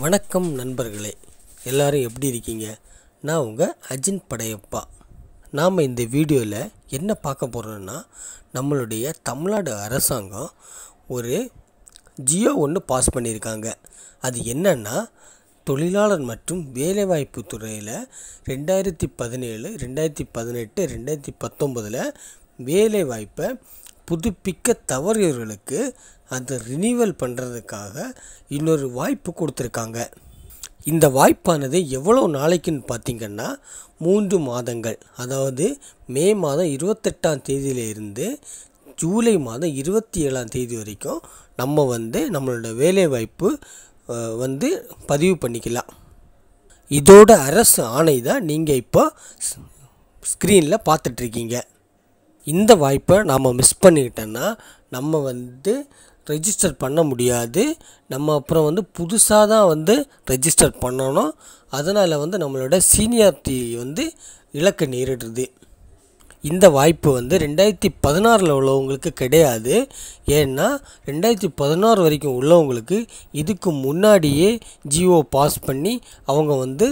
வணக்கம் நண்பர்களே எல்லாரும் எப்படி இருக்கீங்க? நான் உங்கள் அஜின் படையப்பா. நாம் இந்த வீடியோவில் என்ன பார்க்க போகிறோன்னா நம்மளுடைய தமிழ்நாடு அரசாங்கம் ஒரு ஜியோ ஒன்று பாஸ் பண்ணியிருக்காங்க. அது என்னன்னா தொழிலாளர் மற்றும் வேலைவாய்ப்பு துறையில் ரெண்டாயிரத்தி பதினேழு ரெண்டாயிரத்தி பதினெட்டு ரெண்டாயிரத்தி பத்தொம்போதில் வேலைவாய்ப்பை புதுப்பிக்க தவறியவர்களுக்கு அதை ரினீவல் பண்ணுறதுக்காக இன்னொரு வாய்ப்பு கொடுத்துருக்காங்க. இந்த வாய்ப்பானது எவ்வளோ நாளைக்குன்னு பார்த்தீங்கன்னா மூன்று மாதங்கள். அதாவது மே மாதம் இருபத்தெட்டாம் தேதியிலிருந்து ஜூலை மாதம் இருபத்தி ஏழாம் தேதி வரைக்கும் நம்ம வந்து நம்மளோட வேலைவாய்ப்பு வந்து பதிவு பண்ணிக்கலாம். இதோட அரசு ஆணை தான் நீங்கள் இப்போ ஸ்க்ரீனில் பார்த்துட்ருக்கீங்க இந்த வாய்ப்பை நாம் மிஸ் பண்ணிக்கிட்டோன்னா நம்ம வந்து ரெஜிஸ்டர் பண்ண முடியாது. நம்ம அப்புறம் வந்து புதுசாக தான் வந்து ரெஜிஸ்டர் பண்ணணும். அதனால் வந்து நம்மளோட சீனியாரிட்டி வந்து இழக்க நேரிடுது. இந்த வாய்ப்பு வந்து ரெண்டாயிரத்தி பதினாறில் உள்ளவங்களுக்கு கிடையாது. ஏன்னா ரெண்டாயிரத்தி பதினாறு வரைக்கும் உள்ளவங்களுக்கு இதுக்கு முன்னாடியே ஜியோ பாஸ் பண்ணி அவங்க வந்து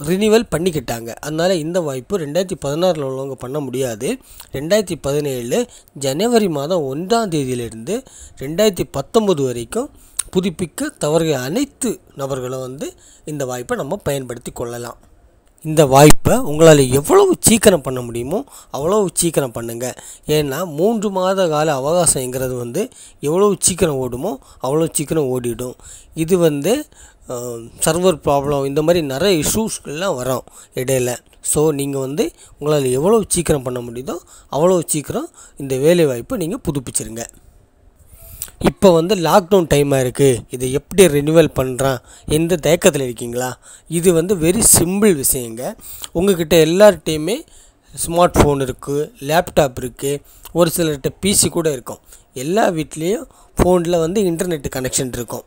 ரினிவல் பண்ணிக்கிட்டாங்க. அதனால் இந்த வாய்ப்பு ரெண்டாயிரத்தி பதினாறில் உள்ளவங்க பண்ண முடியாது. ரெண்டாயிரத்தி பதினேழு ஜனவரி மாதம் ஒன்றாம் தேதியிலிருந்து ரெண்டாயிரத்தி பத்தொம்பது வரைக்கும் புதுப்பிக்க தவறுகிற அனைத்து நபர்களும் வந்து இந்த வாய்ப்பை நம்ம பயன்படுத்தி கொள்ளலாம். இந்த வாய்ப்பை உங்களால் எவ்வளவு சீக்கிரம் பண்ண முடியுமோ அவ்வளவு சீக்கிரம் பண்ணுங்கள் ஏன்னா மூன்று மாத கால அவகாசங்கிறது வந்து எவ்வளவு சீக்கிரம் ஓடுமோ அவ்வளோ சீக்கிரம் ஓடிடும். இது வந்து சர்வர் ப்ராப்ளம் இந்த மாதிரி நிறைய இஷ்யூஸ்கள்லாம் வரும் இடையில. ஸோ நீங்கள் வந்து உங்களால் எவ்வளோ சீக்கிரம் பண்ண முடியுதோ அவ்வளோ சீக்கிரம் இந்த வேலை வாய்ப்பை நீங்கள் புதுப்பிச்சிருங்க. இப்போ வந்து லாக்டவுன் டைமாக இருக்குது இதை எப்படி ரினியூவல் பண்ணுறான் எந்த தயக்கத்தில் இருக்கீங்களா? இது வந்து வெரி சிம்பிள் விஷயங்க. உங்கள்கிட்ட எல்லார்ட்டையுமே ஸ்மார்ட் ஃபோன் இருக்குது லேப்டாப் இருக்குது ஒரு சிலர்கிட்ட பிசி கூட இருக்கும். எல்லா வீட்லேயும் ஃபோனில் வந்து இன்டர்நெட் கனெக்ஷன் இருக்கும்.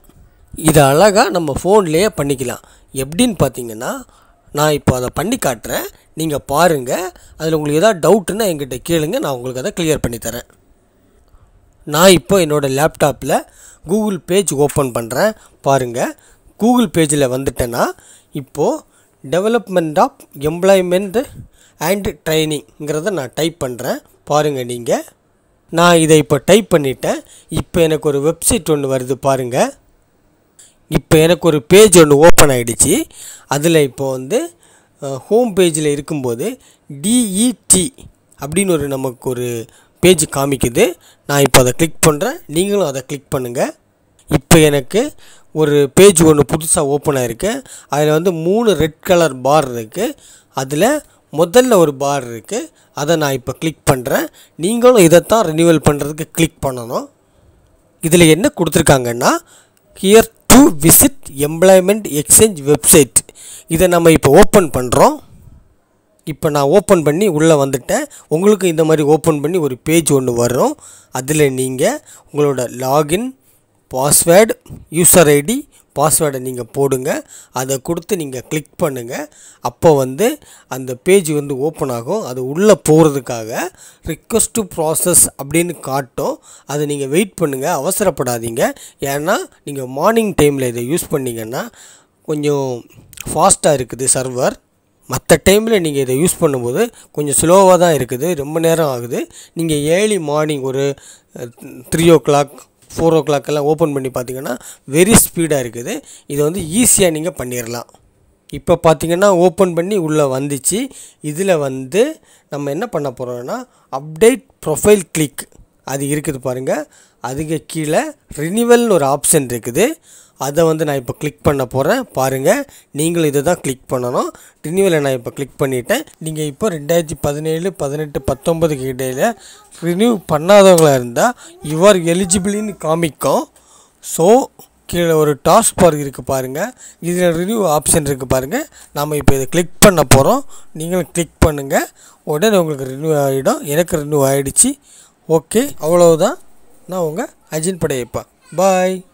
இதை அழகாக நம்ம ஃபோன்லேயே பண்ணிக்கலாம். எப்படின்னு பார்த்தீங்கன்னா நான் இப்போ அதை பண்ணி காட்டுறேன். நீங்கள் பாருங்கள் அதில் உங்களுக்கு ஏதாவது டவுட்டுன்னா என்கிட்ட கேளுங்க. நான் உங்களுக்கு அதை கிளியர் பண்ணி தரேன். நான் இப்போ என்னோடய லேப்டாப்பில் கூகுள் பேஜ் ஓப்பன் பண்ணுறேன் பாருங்கள் கூகுள் பேஜில் வந்துட்டேன்னா இப்போது டெவலப்மெண்ட் ஆஃப் எம்ப்ளாய்மெண்ட் அண்ட் ட்ரைனிங்கிறத நான் டைப் பண்ணுறேன் பாருங்கள் நீங்கள் நான் இதை இப்போ டைப் பண்ணிட்டேன். இப்போ எனக்கு ஒரு வெப்சைட் ஒன்று வருது பாருங்கள் இப்போ எனக்கு ஒரு பேஜ் ஒன்று ஓப்பன் ஆகிடுச்சு அதில் இப்போ வந்து ஹோம் பேஜில் இருக்கும்போது டிஇடி அப்படின்னு ஒரு நமக்கு ஒரு பேஜ் காமிக்குது. நான் இப்போ அதை கிளிக் பண்ணுறேன் நீங்களும் அதை கிளிக் பண்ணுங்கள் இப்போ எனக்கு ஒரு பேஜ் ஒன்று புதுசாக ஓப்பன் ஆகிருக்கு அதில் வந்து மூணு ரெட் கலர் பார் இருக்குது அதில் முதல்ல ஒரு பார் இருக்குது அதை நான் இப்போ கிளிக் பண்ணுறேன் நீங்களும் இதைத்தான் ரினியூவல் பண்ணுறதுக்கு கிளிக் பண்ணணும். இதில் என்ன கொடுத்துருக்காங்கன்னா here to visit employment exchange website இதை நம்ம இப்போ ஓப்பன் பண்ணுறோம் இப்போ நான் ஓப்பன் பண்ணி உள்ளே வந்துட்டேன். உங்களுக்கு இந்த மாதிரி ஓப்பன் பண்ணி ஒரு பேஜ் ஒன்று வரும் அதில் நீங்கள் உங்களோட லாகின் பாஸ்வேர்டு யூசர் ஐடி பாஸ்வேர்டை நீங்கள் போடுங்க. அதை கொடுத்து நீங்கள் கிளிக் பண்ணுங்கள் அப்போ வந்து அந்த பேஜ் வந்து ஓப்பன் ஆகும். அது உள்ளே போகிறதுக்காக ரிக்வஸ்ட் ப்ராசஸ் அப்படின்னு காட்டும். அதை நீங்கள் வெயிட் பண்ணுங்கள் அவசரப்படாதீங்க. ஏன்னா நீங்கள் மார்னிங் டைமில் இதை யூஸ் பண்ணிங்கன்னா கொஞ்சம் ஃபாஸ்ட்டாக இருக்குது சர்வர் மற்ற டைமில் நீங்கள் இதை யூஸ் பண்ணும்போது கொஞ்சம் ஸ்லோவாக தான் இருக்குது ரொம்ப நேரம் ஆகுது. நீங்கள் ஏர்லி மார்னிங் ஒரு three o'clock four o'clock எல்லாம் ஓப்பன் பண்ணி பார்த்தீங்கன்னா வெரி ஸ்பீடாக இருக்குது. இதை வந்து ஈஸியாக நீங்கள் பண்ணிடலாம் இப்போ பார்த்தீங்கன்னா ஓப்பன் பண்ணி உள்ளே வந்துச்சு. இதில் வந்து நம்ம என்ன பண்ண போகிறோம்னா அப்டேட் ப்ரொஃபைல் கிளிக் அது இருக்குது பாருங்கள் அதுக்கு கீழே ரினிவல்னு ஒரு ஆப்ஷன் இருக்குது. அதை வந்து நான் இப்போ கிளிக் பண்ண போகிறேன் பாருங்கள் நீங்களும் இதை தான் கிளிக் பண்ணணும். ரினியூவலை நான் இப்போ கிளிக் பண்ணிட்டேன். நீங்கள் இப்போ ரெண்டாயிரத்தி பதினேழு பதினெட்டு பத்தொம்பதுக்கு இடையில் ரினியூ பண்ணாதவங்களாக இருந்தால் யுவர் எலிஜிபிளின்னு காமிக்கும். ஸோ கீழே ஒரு டாஸ்க் பார் இருக்குது பாருங்கள் இதில் ரினியூ ஆப்ஷன் இருக்குது பாருங்கள் நாம் இப்போ இதை கிளிக் பண்ண போகிறோம் நீங்களும் கிளிக் பண்ணுங்கள் உடனே உங்களுக்கு ரினியூ ஆகிடும் எனக்கு ரினியூ ஆகிடுச்சு ஓகே அவ்வளவுதான். நான் உங்கள் அஜின் படையப்பா. பாய்